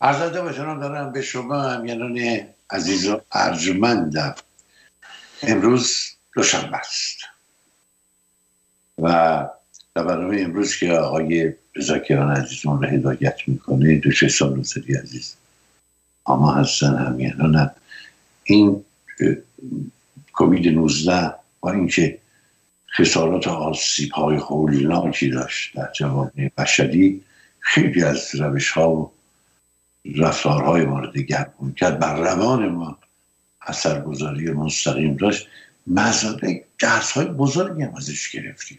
ارزاده باشنان دارم به شما همیانان عزیز و ارجمندم. امروز دوشنبه است. و در برنامه امروز که آقای رزاکیان عزیز اون رو هدایت می‌کنه دوشه سال عزیز اما هستن همیانان این کووید 19 با اینکه خسارات آسیب های هولناکی داشت در جوامع بشری خیلی از روش ها و رفتارهای مورد گرمون کرد بر روان ما اثرگذاری مستقیم داشت. مزاده درس های بزرگی هم ازش گرفتیم.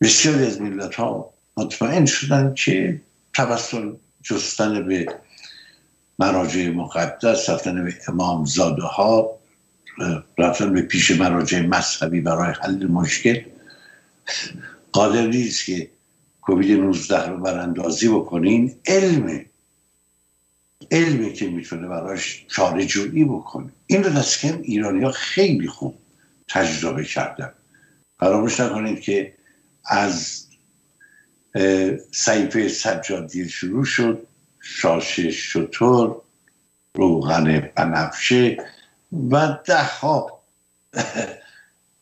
بسیاری از ملت ها مطمئن شدن که توسط جستن به مراجع مقدس رفتن به امامزاده ها رفتن به پیش مراجع مذهبی برای حل مشکل. قادر نیست که کووید 19 رو براندازی بکنین. علمه علمی که می‌تونه براش چاره جویی بکنه. این رو دست کم ایرانی ها خیلی خوب تجربه کردن. فراموش نکنید که از سیفه سجادی شروع شد شاشه شطور روغن بنفشه و ده ها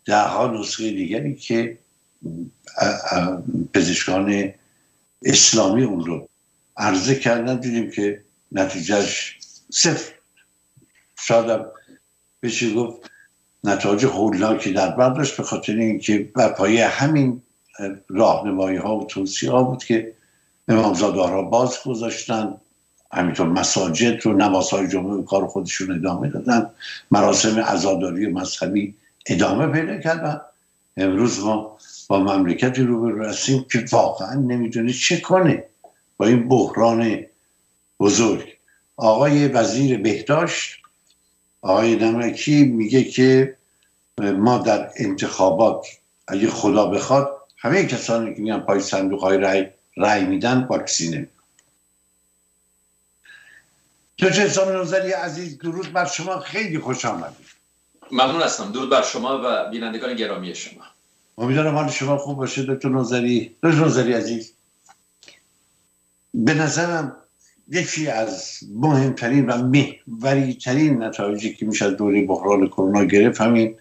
ده ها نسخه دیگری که پزشکان اسلامی اون رو عرضه کردن. دیدیم که نتیجهش صفر. شاید بشه گفت نتایج هولناکی در بر داشت به خاطر اینکه بر پایه همین راهنمایی ها و توصیه ها بود که امامزاده را باز گذاشتن. همینطور مساجد رو نمازهای جمعه کار خودشون ادامه دادن. مراسم عزاداری مذهبی ادامه پیدا کردن. امروز ما با مملکتی رو هستیم که واقعا نمی‌دونه چه کنه با این بحران بزرگ. آقای وزیر بهداشت آقای نمکی میگه که ما در انتخابات اگه خدا بخواد همه کسانی که میان پای صندوق های رای, رای میدن واکسینه دکتر حسام نوزری عزیز؟ درود بر شما. خیلی خوش آمدید. ممنون هستم. درود بر شما و بینندگان گرامی شما. امیدوارم حال شما خوب باشه. دکتر نوزری دکتر نوزری عزیز. به نظرم یکی از مهمترین و محوریترین نتایجی که میشه از دوره بحران کرونا گرفت همین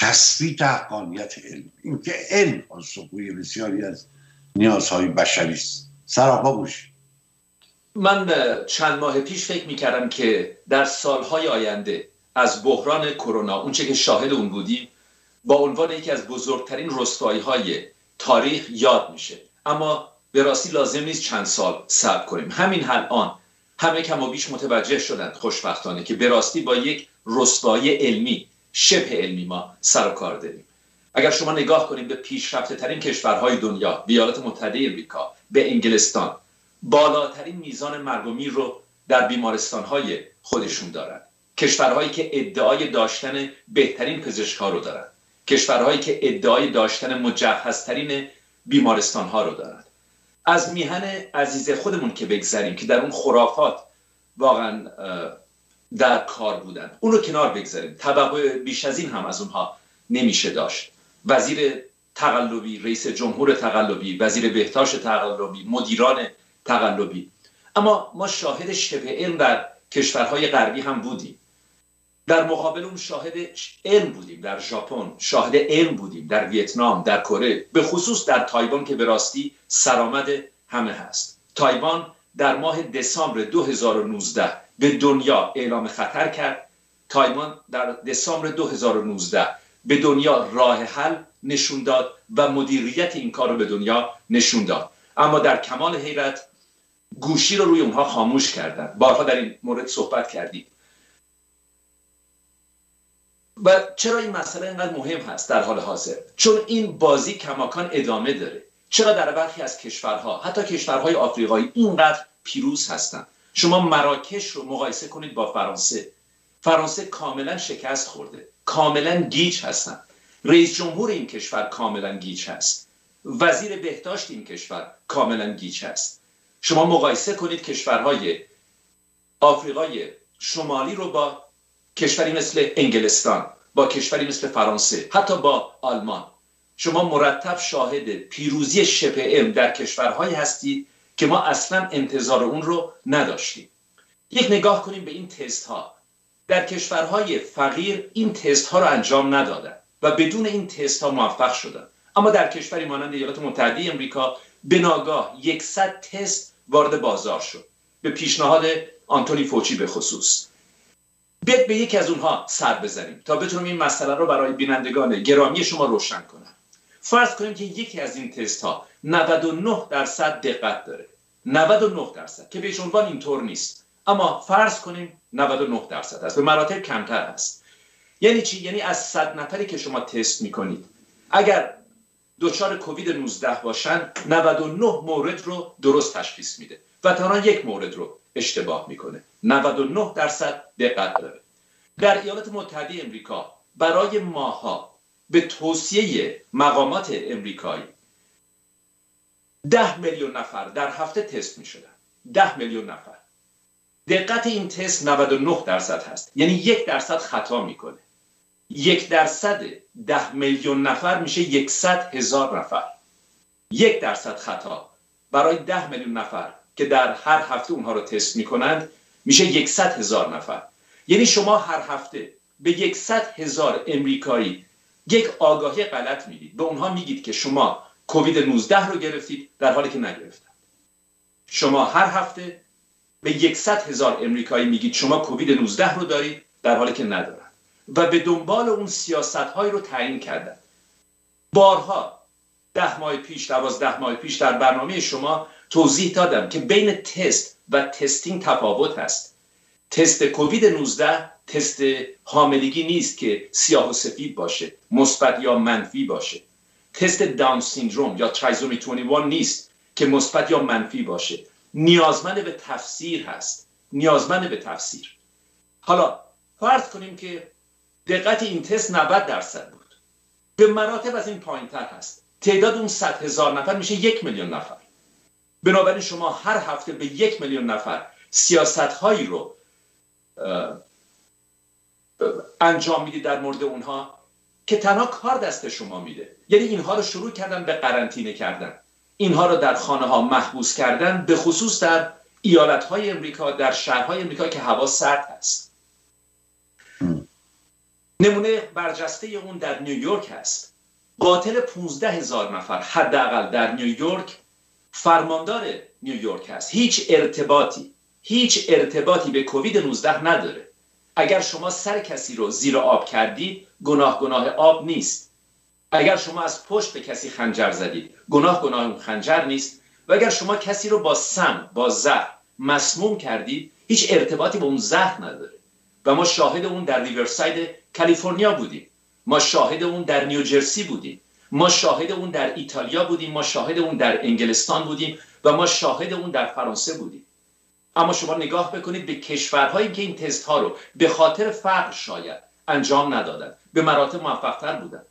تثبیت حقانیت علم. اینکه علم پاسخگوی بسیاری از نیازهای بشری است. سراپا من چند ماه پیش فکر می‌کردم که در سالهای آینده از بحران کرونا اونچه که شاهد اون بودیم با عنوان یکی از بزرگترین رسوایی های تاریخ یاد میشه. اما به راستی لازم نیست چند سال صبر کنیم. همین الان همه کم و بیش متوجه شدند خوشبختانه که به راستی با یک رسوایی علمی شبه علمی ما سر و کار داریم. اگر شما نگاه کنید به پیشرفته ترین کشورهای دنیا به ایالات متحده امریکا به انگلستان بالاترین میزان مرگ و میر رو در بیمارستانهای خودشون دارن. کشورهایی که ادعای داشتن بهترین پزشکها رو دارن. کشورهایی که ادعای داشتن مجهزترین بیمارستانها رو دارن. از میهن عزیز خودمون که بگذریم که در اون خرافات واقعا در کار بودن. اون رو کنار بگذاریم. طبقه بیش از این هم از اونها نمیشه داشت. وزیر تقلبی رئیس جمهور تقلبی وزیر بهداشت تقلبی مدیران تقلبی. اما ما شاهد شبه علم در کشورهای غربی هم بودیم. در مقابل اون شاهد علم بودیم در ژاپن. شاهد علم بودیم در ویتنام در کره. به خصوص در تایوان که به راستی سرآمد همه هست. تایوان در ماه دسامبر 2019 به دنیا اعلام خطر کرد. تایوان در دسامبر 2019 به دنیا راه حل نشون داد و مدیریت این کار رو به دنیا نشون داد. اما در کمال حیرت گوشی رو روی اونها خاموش کردن. بارها در این مورد صحبت کردیم. و چرا این مسئله اینقدر مهم هست در حال حاضر؟ چون این بازی کماکان ادامه داره. چرا در برخی از کشورها حتی کشورهای آفریقایی اینقدر پیروز هستند شما مراکش رو مقایسه کنید با فرانسه. فرانسه کاملا شکست خورده. کاملا گیج هستن. رئیس جمهور این کشور کاملا گیج هست. وزیر بهداشت این کشور کاملا گیج هست. شما مقایسه کنید کشورهای آفریقای شمالی رو با کشوری مثل انگلستان با کشوری مثل فرانسه حتی با آلمان. شما مرتب شاهد پیروزی شبه علم در کشورهایی هستید که ما اصلا انتظار اون رو نداشتیم. یک نگاه کنیم به این تست ها در کشورهای فقیر این تست ها رو انجام ندادن و بدون این تست ها موفق شدن. اما در کشوری مانند ایالات متحده امریکا به ناگاه یکصد تست وارد بازار شد. به پیشنهاد آنتونی فوچی به خصوص. بیاید به یکی از اونها سر بزنیم تا بتونم این مسئله رو برای بینندگان گرامی شما روشن کنم فرض کنیم که یکی از این تست ها 99 درصد دقت داره. 99 درصد که بهش عنوان اینطور نیست. اما فرض کنیم 99 درصد است. به مراتب کمتر است. یعنی چی؟ یعنی از 100 نفری که شما تست می‌کنید اگر دچار کووید 19 باشن 99 مورد رو درست تشخیص میده. و تنها یک مورد رو اشتباه می‌کنه. 99 درصد دقت داره. در ایالات متحده امریکا برای ماها به توصیه مقامات امریکایی ده میلیون نفر در هفته تست می شدن ده میلیون نفر. دقت این تست 99 درصد هست. یعنی یک درصد خطا می‌کنه. یک درصد ده میلیون نفر میشه یکصد هزار نفر. یک درصد خطا. برای ده میلیون نفر که در هر هفته اونها رو تست می‌کنند میشه یکصد هزار نفر. یعنی شما هر هفته به یکصد هزار امریکایی یک آگاهی غلط می‌دید. به اونها میگید که شما کووید 19 رو گرفتید در حالی که نگرفتن. شما هر هفته به یکصد هزار امریکایی میگید شما کووید 19 رو دارید در حالی که ندارن. و به دنبال اون سیاست هایی رو تعیین کردن. بارها ده ماه پیش دوازده ماه پیش در برنامه شما توضیح دادم که بین تست و تستینگ تفاوت هست. تست کووید 19 تست حاملگی نیست که سیاه و سفید باشه مثبت یا منفی باشه. تست داون سیندروم یا ترایزومی 21 نیست که مثبت یا منفی باشه. نیازمند به تفسیر هست. نیازمند به تفسیر. حالا فرض کنیم که دقت این تست 90 درصد بود. به مراتب از این پایین تر هست. تعداد اون 100 هزار نفر میشه یک میلیون نفر. بنابراین شما هر هفته به یک میلیون نفر سیاست هایی رو انجام می‌دید در مورد اونها که تنها کار دست شما میده. یعنی اینها رو شروع کردن به قرنطینه کردن. اینها رو در خانه ها محبوس کردن به خصوص در ایالت های امریکا در شهرهای امریکا که هوا سرد هست. نمونه برجسته اون در نیویورک هست. قاتل 15 هزار نفر حداقل در نیویورک فرماندار نیویورک هست. هیچ ارتباطی هیچ ارتباطی به کووید 19 نداره. اگر شما سر کسی رو زیر آب کردید گناه گناه آب نیست. اگر شما از پشت به کسی خنجر زدید گناه گناه اون خنجر نیست. و اگر شما کسی رو با سم با زهر مسموم کردید هیچ ارتباطی با اون زهر نداره. و ما شاهد اون در ریورساید کالیفرنیا بودیم. ما شاهد اون در نیوجرسی بودیم. ما شاهد اون در ایتالیا بودیم ما شاهد اون در انگلستان بودیم و ما شاهد اون در فرانسه بودیم. اما شما نگاه بکنید به کشورهایی که این تست ها رو به خاطر فقر شاید انجام ندادن به مراتب موفقتر بودن.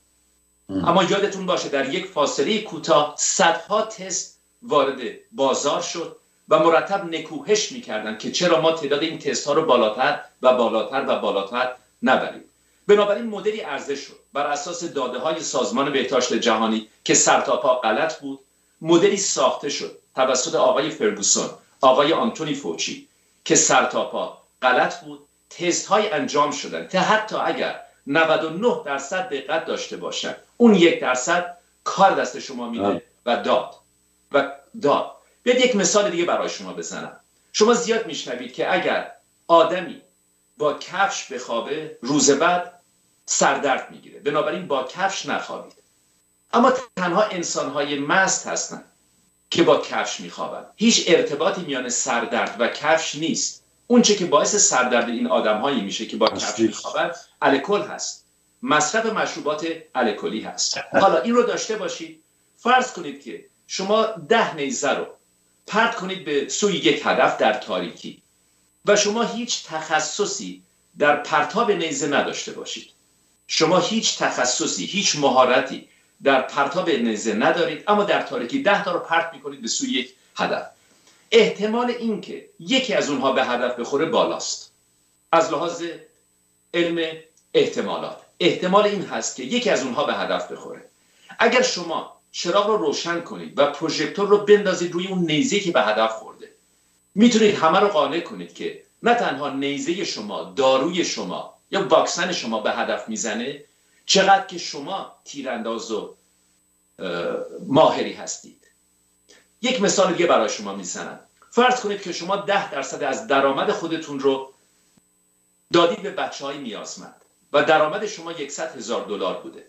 اما یادتون باشه در یک فاصله کوتاه صدها تست وارد بازار شد و مرتب نکوهش می‌کردن که چرا ما تعداد این تست ها رو بالاتر و بالاتر و بالاتر نبریم. بنابراین مدلی ارزش شد. بر اساس داده های سازمان بهداشت جهانی که سرتاپا غلط بود مدلی ساخته شد توسط آقای فرگوسون آقای آنتونی فوچی که سرتاپا غلط بود تست های انجام شدن که حتی اگر 99 درصد دقت داشته باشن اون یک درصد کار دست شما میده و داد. و داد. بیاد یک مثال دیگه برای شما بزنم. شما زیاد میشنوید که اگر آدمی با کفش بخوابه روز بعد سردرد می‌گیره. بنابراین با کفش نخوابید. اما تنها انسانهای مست هستند که با کفش میخوابند. هیچ ارتباطی میان سردرد و کفش نیست. اونچه که باعث سردرد این آدمهایی میشه که با کفش میخوابند الکل هست. مصرف مشروبات الکلی هست. حالا این رو داشته باشید. فرض کنید که شما ده نیزه رو پرت کنید به سوی یک هدف در تاریکی و شما هیچ تخصصی در پرتاب نیزه نداشته باشید. شما هیچ تخصصی هیچ مهارتی در پرتاب نیزه ندارید اما در تاریکی ده تا رو پرت می‌کنید به سوی یک هدف. احتمال اینکه یکی از اونها به هدف بخوره بالاست. از لحاظ علم احتمالات. احتمال این هست که یکی از اونها به هدف بخوره. اگر شما چراغ رو روشن کنید و پروژکتور رو بندازید روی اون نیزه که به هدف خورده می‌تونید همه رو قانع کنید که نه تنها نیزه شما داروی شما یا واکسن شما به هدف می‌زنه؟ چقدر که شما تیرانداز و ماهری هستید. یک مثال دیگه برای شما می‌زنم. فرض کنید که شما ده درصد از درآمد خودتون رو دادید به بچه های نیازمند و درآمد شما یکصد هزار دلار بوده.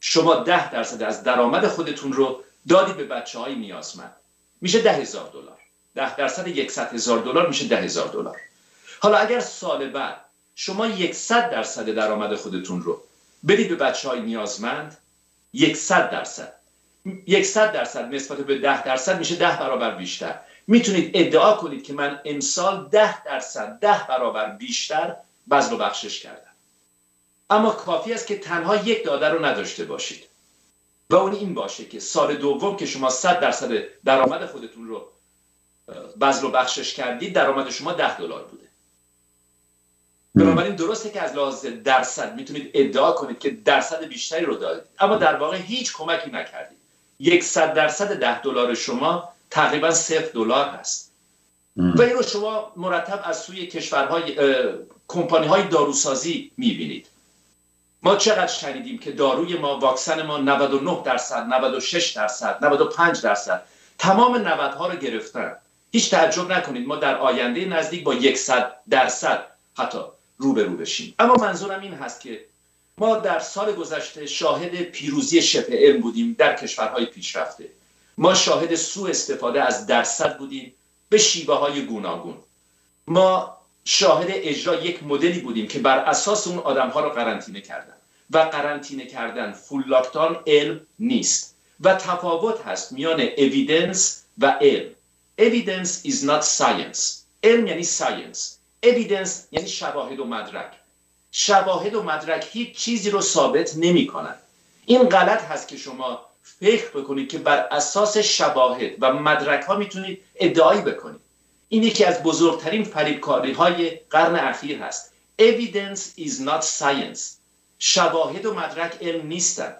شما ده درصد از درآمد خودتون رو دادید به بچه های نیازمند. میشه ده هزار دلار. ده درصد یکصد هزار دلار میشه ده هزار دلار. حالا اگر سال بعد شما یکصد درصد درآمد خودتون رو بدید به بچه های نیازمند یکصد درصد. یکصد درصد نسبت به ده درصد میشه ده برابر بیشتر. می‌تونید ادعا کنید که من امسال ده درصد ده برابر بیشتر بذل و بخشش کردم. اما کافی است که تنها یک داده رو نداشته باشید. و اون این باشه که سال دوم که شما صد درصد درآمد خودتون رو بذل و بخشش کردید درآمد شما ده دلار بوده بنابراین درسته که از لحاظ درصد می‌تونید ادعا کنید که درصد بیشتری رو دادید. اما در واقع هیچ کمکی نکردید. یک صد درصد ده دلار شما تقریبا صفر دلار هست. و این رو شما مرتب از سوی کشورهای کمپانی های داروسازی می‌بینید. ما چقدر شنیدیم که داروی ما واکسن ما 99 درصد 96 درصد 95 درصد. تمام 90 ها رو گرفتن. هیچ تعجب نکنید. ما در آینده نزدیک با 100 درصد حتی روبرو بشیم. اما منظورم این هست که ما در سال گذشته شاهد پیروزی شبه علم بودیم در کشورهای پیشرفته. ما شاهد سوء استفاده از درصد بودیم به شیوه های گوناگون. ما شاهد اجرا یک مدلی بودیم که بر اساس اون آدم ها رو قرنطینه کردن. و قرنطینه کردن فول لاکتان علم نیست. و تفاوت هست میان اویدنس و علم. Evidence is not science. علم یعنی ساینس evidence یعنی شواهد و مدرک. شواهد و مدرک هیچ چیزی رو ثابت نمی کنن. این غلط هست که شما فکر بکنید که بر اساس شواهد و مدرک ها می‌تونید ادعایی بکنید. این یکی از بزرگترین فریبکاری های قرن اخیر هست. Evidence is not science. شواهد و مدرک علم نیستند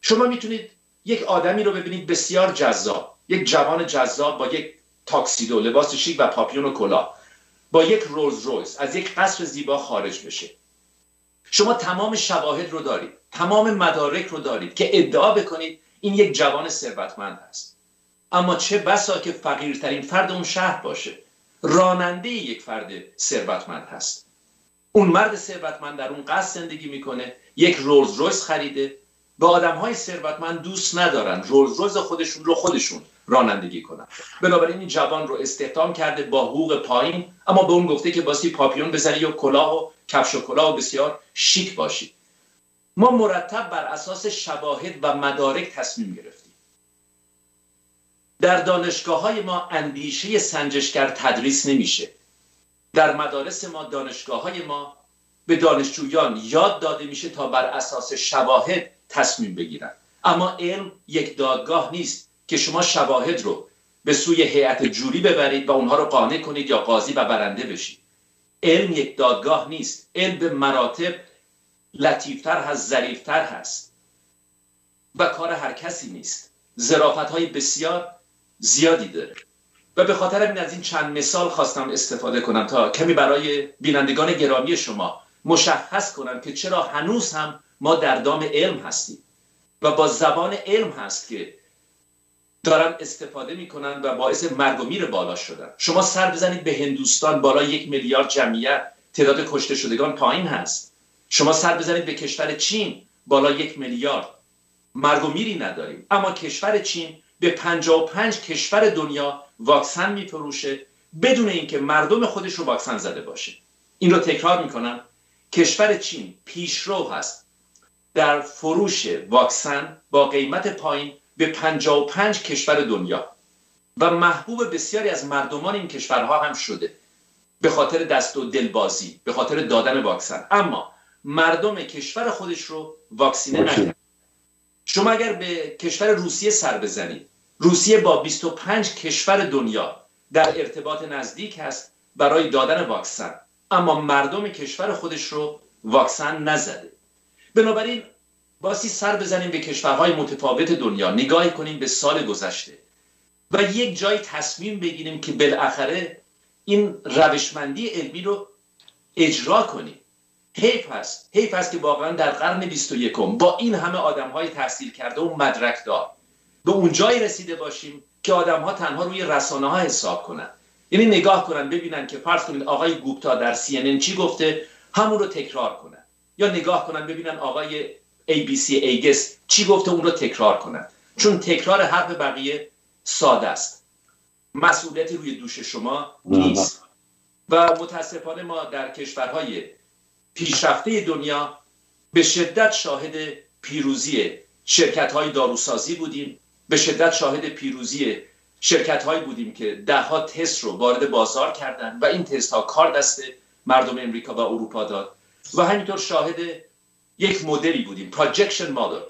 شما می‌تونید یک آدمی رو ببینید بسیار جذاب یک جوان جذاب با یک تاکسیدو لباس شیک و پاپیون و کلاه. با یک رولز رویس از یک قصر زیبا خارج بشه. شما تمام شواهد رو دارید تمام مدارک رو دارید که ادعا بکنید این یک جوان ثروتمند هست اما چه بسا که فقیرترین فرد اون شهر باشه. راننده یک فرد ثروتمند هست. اون مرد ثروتمند در اون قصد زندگی می‌کنه یک رولز رویس خریده به آدم های ثروتمند دوست ندارن. رولز رویس خودشون رو خودشون رانندگی کنن. بنابراین این جوان رو استخدام کرده با حقوق پایین اما به اون گفته که باسی پاپیون بزنی یا کلاه و کفش و کلاه و بسیار شیک باشی. ما مرتب بر اساس شواهد و مدارک تصمیم گرفتیم. در دانشگاه های ما اندیشه سنجشگر تدریس نمیشه. در مدارس ما دانشگاه های ما به دانشجویان یاد داده میشه تا بر اساس شواهد تصمیم بگیرن. اما علم یک دادگاه نیست که شما شواهد رو به سوی هیئت جوری ببرید و اونها رو قانع کنید یا قاضی و برنده بشید. علم یک دادگاه نیست. علم به مراتب لطیفتر هست ظریفتر هست. و کار هر کسی نیست. زرافت های بسیار زیادی داره. و به خاطر این از این چند مثال خواستم استفاده کنم تا کمی برای بینندگان گرامی شما مشخص کنم که چرا هنوز هم ما در دام علم هستیم و با زبان علم هست که دارن استفاده می‌کنن و باعث مرگ و میر بالا شدن. شما سر بزنید به هندوستان بالا یک میلیارد جمعیت تعداد کشته شدگان پایین هست. شما سر بزنید به کشور چین بالا یک میلیارد. مرگ و میری نداریم. اما کشور چین به 55 کشور دنیا واکسن میفروشه بدون اینکه مردم خودش رو واکسن زده باشه. این رو تکرار می‌کنم. کشور چین پیشرو هست. در فروش واکسن با قیمت پایین به 55 کشور دنیا. و محبوب بسیاری از مردمان این کشورها هم شده. به خاطر دست و دلبازی به خاطر دادن واکسن. اما مردم کشور خودش رو واکسینه نکرد. شما اگر به کشور روسیه سر بزنید روسیه با 25 کشور دنیا در ارتباط نزدیک هست برای دادن واکسن. اما مردم کشور خودش رو واکسن نزده. بنابراین باسی سر بزنیم به کشورهای متفاوت دنیا. نگاه کنیم به سال گذشته. و یک جای تصمیم بگیریم که بالاخره این روشمندی علمی رو اجرا کنیم. حیف هست. حیف هست که واقعا در قرن 21 با این همه آدم های تحصیل کرده و مدرک دار به اون جایی رسیده باشیم که آدم ها تنها روی رسانه ها حساب کنن. یعنی نگاه کنن ببینن که فرض کنید آقای گوپتا در CNN چی گفته؟ همون رو تکرار کنن. یا نگاه کنن ببینن آقای ABC ایگس چی گفته اون رو تکرار کنن. چون تکرار حرف بقیه ساده است. مسئولیتی روی دوش شما نیست. و متاسفانه ما در کشورهای پیشرفته دنیا به شدت شاهد پیروزی شرکت های داروسازی بودیم. به شدت شاهد پیروزی شرکت هایی بودیم که دهها تست رو وارد بازار کردن و این تست ها کار دست مردم امریکا و اروپا داد. و همینطور شاهد یک مدلی بودیم projection model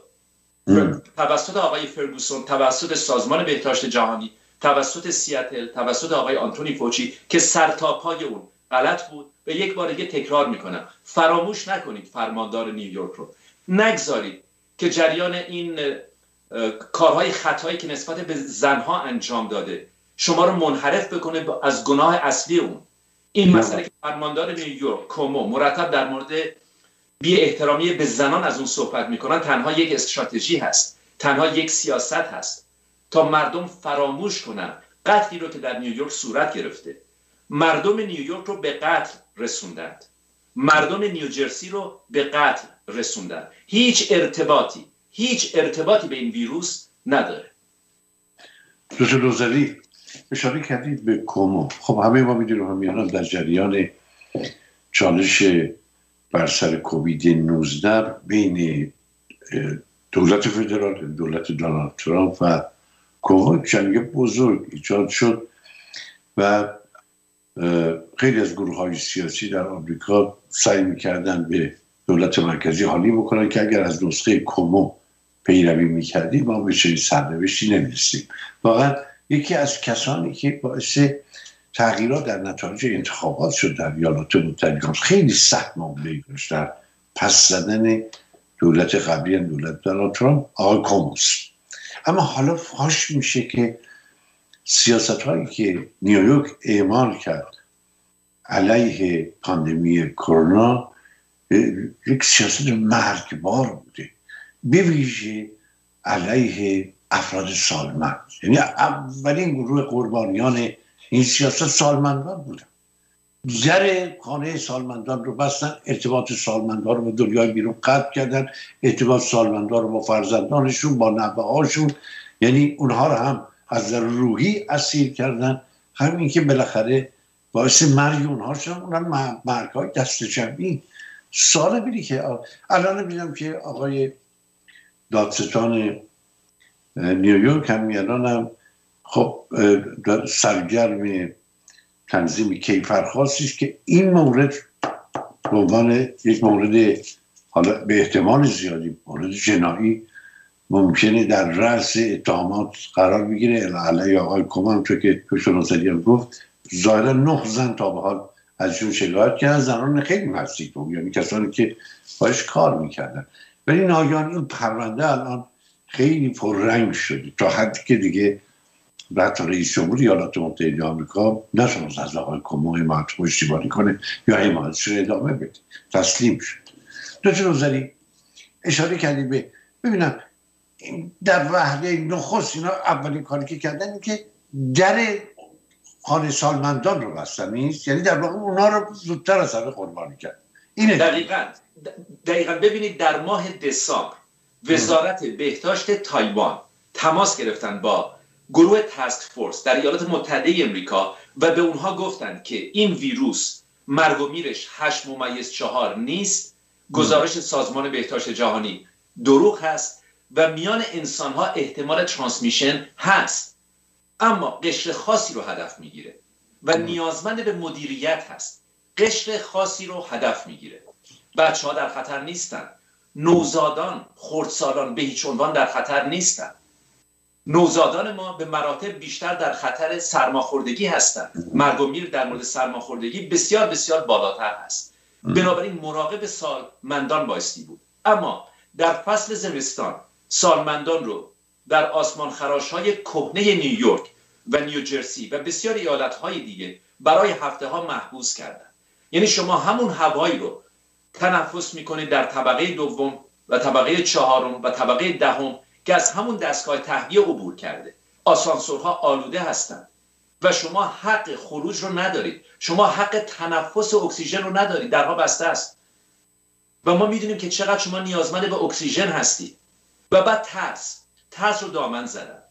توسط آقای فرگوسون توسط سازمان بهداشت جهانی توسط سیاتل توسط آقای آنتونی فوچی که سرتاپای اون غلط بود و یک بار دیگه تکرار می‌کنم. فراموش نکنید فرماندار نیویورک رو. نگذارید که جریان این کارهای خطایی که نسبت به زنها انجام داده شما رو منحرف بکنه از گناه اصلی اون. این مسئله که فرماندار نیویورک کومو مرتب در مورد بی احترامی به زنان از اون صحبت می‌کنن تنها یک استراتژی هست تنها یک سیاست هست تا مردم فراموش کنن قتلی رو که در نیویورک صورت گرفته. مردم نیویورک رو به قتل رسوندند. مردم نیوجرسی رو به قتل رسوندن هیچ ارتباطی هیچ ارتباطی به این ویروس نداره. دوزری اشاره کردید به کومو خب همه ما می‌دونیم همیانان در جریان چالش بر سر کووید 19 بین دولت فدرال دولت دونالد ترامپ و کومو جنگ بزرگ ایجاد شد و خیلی از گروه های سیاسی در آمریکا سعی می‌کردن به دولت مرکزی حالی بکنن که اگر از نسخه کومو پیروی می‌کردیم ما به چنین سرنوشتی نمی‌رسیم. واقعا یکی از کسانی که باعث تغییرات در نتایج انتخابات شد در ایالات متحده خیلی سخت معامله داشت در پس زدن دولت قبلی دولت دونالد ترامپ آقای کوموس اما حالا فاش میشه که سیاست هایی که نیویورک اعمال کرد علیه پاندمی کرونا یک سیاست مرگبار بوده. به ویژه علیه افراد سالمند. یعنی اولین گروه قربانیان این سیاست سالمندان بودن در خانه سالمندان رو بستن ارتباط سالمندان رو به دنیای بیرون قطع کردن ارتباط سالمندان رو با فرزندانشون با نبه هاشون یعنی اونها رو هم از روحی اسیر کردن. همین که بالاخره باعث مرگ اونها شدن اونم مرگ های دست جمعی. سال بیدی که الان می‌دونم که آقای دادستان نیویورک هم الان هم خب سرگرم تنظیم کیفرخواستیش که این مورد به عنوان یک مورد حالا به احتمال زیادی مورد جنایی ممکنه در رأس اتهامات قرار بگیره. علیه آقای کمان تو که کشور هم گفت ظاهرا نه زن تا به حال ازشون شکایت کردن زنان خیلی نزدیک بود یعنی کسانی که باش کار می‌کردن. ولی ناگهان این پرونده الان خیلی پررنگ شده. تا حدی که دیگه بعد رئیس جمهور ایالات متحده آمریکا نتونست از آقای کمو حمایت پشتیبانی کنه یا حمایتش رو ادامه بده. تسلیم شد. دکتر روزری اشاره کردی به ببینم در وحده نخست اینا اولین کاری که کردن این که در خانه سالمندان رو بستن. نیست یعنی در واقع اونا رو زودتر از همه قربانی کرد. اینه دقیقا. دقیقا. ببینید در ماه دسامبر وزارت بهداشت تایوان تماس گرفتن با گروه تسک فورس در ایالات متحده امریکا و به اونها گفتند که این ویروس مرگ و میرش 8 ممیز چهار نیست. گزارش سازمان بهداشت جهانی دروغ هست و میان انسان ها احتمال ترانسمیشن هست. اما قشر خاصی رو هدف می‌گیره و نیازمند به مدیریت هست. قشر خاصی رو هدف می‌گیره. بچه ها در خطر نیستن. نوزادان خردسالان به هیچ عنوان در خطر نیستن. نوزادان ما به مراتب بیشتر در خطر سرماخوردگی هستند مرگ و میر در مورد سرماخوردگی بسیار بسیار بالاتر هست. بنابراین مراقب سال مندان بایستی بود. اما در فصل زمستان سالمندان رو در آسمان خراش های کهنه نیویورک و نیوجرسی و بسیار ایالت های دیگه برای هفته ها محبوس کردن. یعنی شما همون هوایی رو تنفس می‌کنید در طبقه دوم و طبقه چهارم و طبقه دهم که از همون دستگاه تهویه عبور کرده. آسانسورها آلوده هستند و شما حق خروج رو ندارید. شما حق تنفس اکسیژن رو ندارید. درها بسته است. و ما می‌دونیم که چقدر شما نیازمند به اکسیژن هستید. و بعد ترس. ترس رو دامن زدن.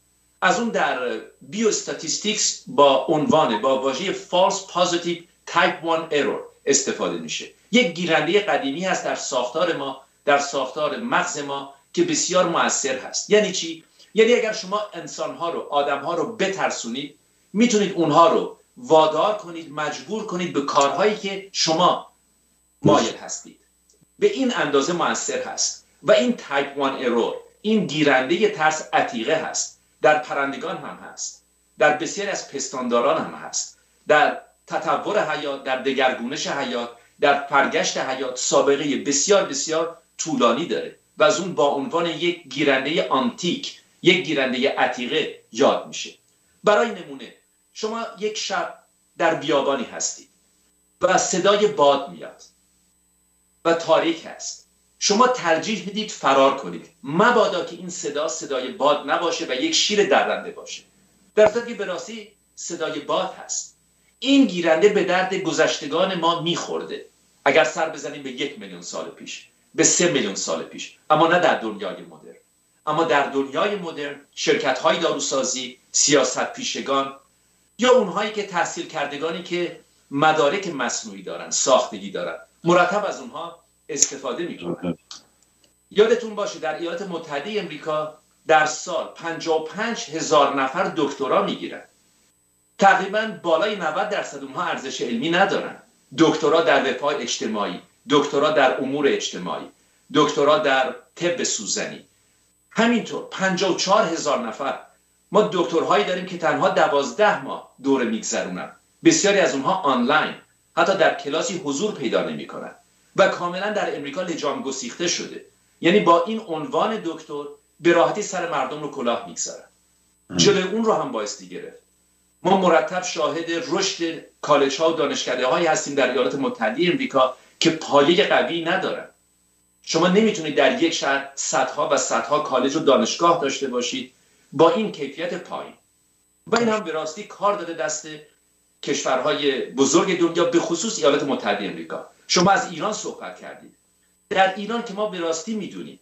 از اون در بیوستاتیستیکس با عنوان با واژه false positive type 1 error استفاده میشه. یک گیرنده قدیمی هست در ساختار ما در ساختار مغز ما که بسیار موثر هست. یعنی چی؟ یعنی اگر شما انسانها رو آدمها رو بترسونید می‌تونید اونها رو وادار کنید مجبور کنید به کارهایی که شما مایل هستید. به این اندازه موثر هست. و این تایپ 1 error این گیرنده ترس عتیقه هست. در پرندگان هم هست. در بسیاری از پستانداران هم هست. در تطور حیات در دگرگونش حیات در پرگشت حیات سابقه بسیار بسیار طولانی داره و از اون با عنوان یک گیرنده antique یک گیرنده عتیقه یاد میشه. برای نمونه شما یک شب در بیابانی هستید و صدای باد میاد و تاریک هست. شما ترجیح می‌دید فرار کنید. مبادا که این صدا صدای باد نباشه و یک شیر درنده باشه. در صورتی که به راستی صدای باد هست. این گیرنده به درد گذشتگان ما میخورده. اگر سر بزنیم به یک میلیون سال پیش به سه میلیون سال پیش. اما نه در دنیای مدرن. اما در دنیای مدرن شرکت های داروسازی سیاست پیشگان یا اونهایی که تحصیل کردگانی که مدارک مصنوعی دارن ساختگی دارن مرتب از اونها استفاده می‌کنن. یادتون باشه در ایالات متحده امریکا در سال 55 هزار نفر دکترا می‌گیرن. تقریبا بالای 90 درصد اونها ارزش علمی ندارن. دکترا در رفاه اجتماعی دکترا در امور اجتماعی دکترا در طب سوزنی. همینطور 54 هزار نفر. ما دکترهایی داریم که تنها دوازده ماه دوره میگذرونن. بسیاری از اونها آنلاین حتی در کلاسی حضور پیدا نمی‌کنن. و کاملا در امریکا لجام گسیخته شده. یعنی با این عنوان دکتر به راحتی سر مردم رو کلاه می‌گذارن. جلوی اون رو هم بایستی گرفت. ما مرتب شاهد رشد کالج ها و دانشکده هایی هستیم در ایالات متحده امریکا که پایه قوی ندارن. شما نمی‌تونید در یک شهر صدها و صدها کالج و دانشگاه داشته باشید با این کیفیت پایین. و این هم به راستی کار داده دست کشورهای بزرگ دنیا به خصوص ایالات متحده امریکا. شما از ایران صحبت کردید. در ایران که ما به راستی می‌دونیم.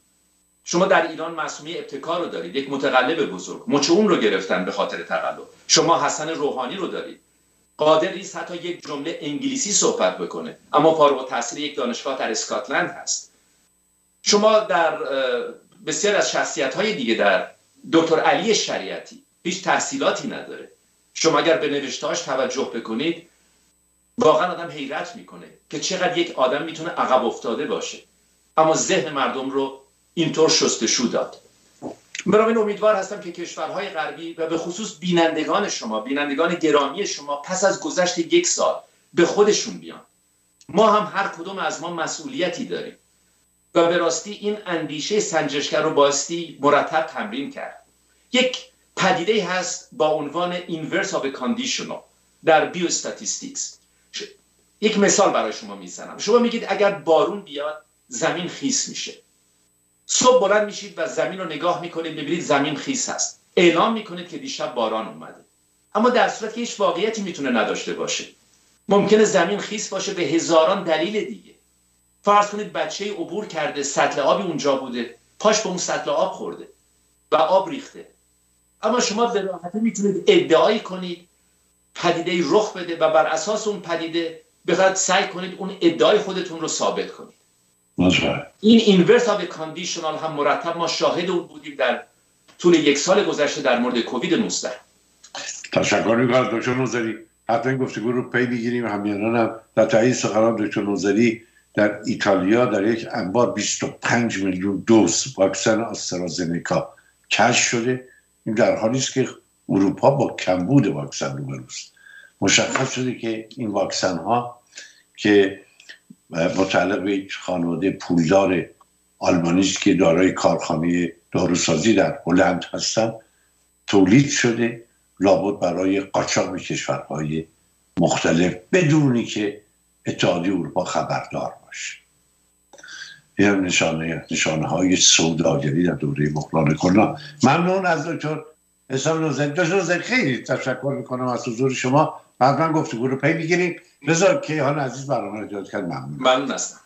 شما در ایران مسئولی ابتکار رو دارید یک متقلب بزرگ. مچ رو گرفتن به خاطر تقلب. شما حسن روحانی رو دارید. قادر نیست حتی یک جمله انگلیسی صحبت بکنه. اما فارغ التحصیل یک دانشگاه در اسکاتلند هست. شما در بسیار از شخصیت های دیگه در دکتر علی شریعتی هیچ تحصیلاتی نداره. شما اگر به نوشتهاش توجه بکنید واقعا آدم حیرت می‌کنه که چقدر یک آدم می‌تونه عقب افتاده باشه. اما ذهن مردم رو اینطور شستشو داد. من امیدوار هستم که کشورهای غربی و به خصوص بینندگان شما بینندگان گرامی شما پس از گذشت یک سال به خودشون بیان. ما هم هر کدوم از ما مسئولیتی داریم. و به راستی این اندیشه سنجشگر رو باستی مرتب تمرین کرد. یک پدیده هست با عنوان inverse of conditional در بیوستاتیستیکس. یک مثال برای شما می‌زنم. شما میگید اگر بارون بیاد زمین خیس میشه. صبح بلند میشید و زمین رو نگاه می‌کنید ببینید زمین خیس هست. اعلام می‌کنید که دیشب باران اومده. اما در صورت که هیچ واقعیتی می‌تونه نداشته باشه. ممکنه زمین خیس باشه به هزاران دلیل دیگه. فرض کنید بچه عبور کرده سطل آبی اونجا بوده پاش به اون سطل آب خورده و آب ریخته. اما شما به راحتی می‌تونید ادعایی کنید پدیده رخ بده و بر اساس اون پدیده بخواید سعی کنید اون ادعای خودتون رو ثابت کنید. این inverse of conditional هم مرتب ما شاهد اون بودیم در طول یک سال گذشته در مورد کووید 19 تشکر می‌کنم دکتر نوزری. حتما گفتگو رو پی بگیریم همیانان هم در تایید سخنان دکتر نوزری در ایتالیا در یک انبار 25 میلیون دوز واکسن آسترازنکا کش شده. این در حالی است که اروپا با کمبود واکسن روبروست. مشخص شده که این واکسن ها که متعلق به یک خانواده پولدار آلمانی است که دارای کارخانه داروسازی در هلند هستن. تولید شده لابد برای قاچاق کشورهای مختلف بدونی که اتحادیه اروپا خبردار باشه. این هم نشانه, نشانه های سوداگری در دوره بحران کرونا. ممنون از دکتر حسام نوزری. دکتر خیلی تشکر می‌کنم از حضور شما. بعد من گفتگو رو پی می‌گیریم. رضا کیهان عزیز برنامه رو کرد ممنون. ممنون هستم.